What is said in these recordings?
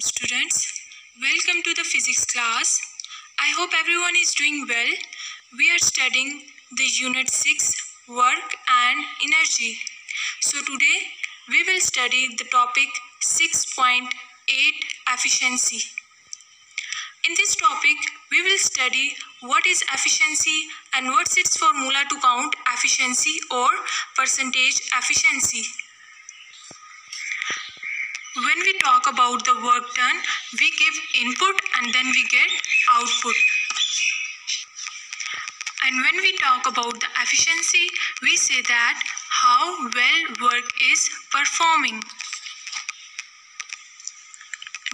Students, welcome to the physics class. I hope everyone is doing well. We are studying the unit 6 work and energy. So today we will study the topic 6.8 efficiency. In this topic we will study what is efficiency and what's its formula to count efficiency or percentage efficiency. When we talk about the work done, we give input and then we get output. And when we talk about the efficiency, we say that how well work is performing.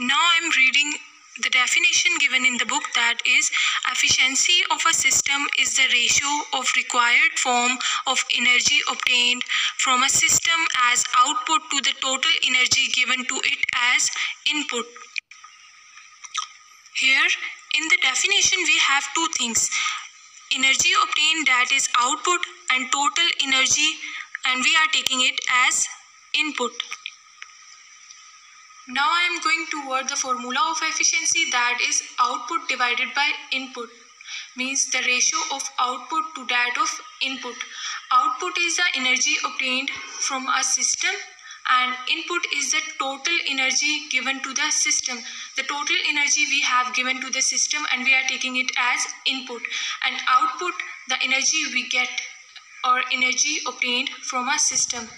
Now I'm reading the definition given in the book that is efficiency of a system is the ratio of required form of energy obtained from a system as output to the total energy given to it as input. Here in the definition we have two things. Energy obtained that is output and total energy and we are taking it as input now I am going toward the formula of efficiency that is output divided by input means the ratio of output to that of input. Output is the energy obtained from a system and input is the total energy given to the system. The total energy we have given to the system and we are taking it as input and output the energy we get or energy obtained from a system.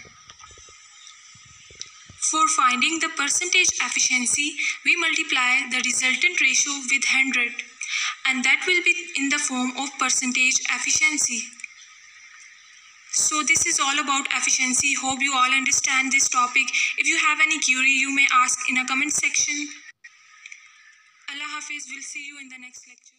For finding the percentage efficiency, we multiply the resultant ratio with 100 and that will be in the form of percentage efficiency. So this is all about efficiency. Hope you all understand this topic. If you have any query, you may ask in a comment section. Allah Hafiz, we'll see you in the next lecture.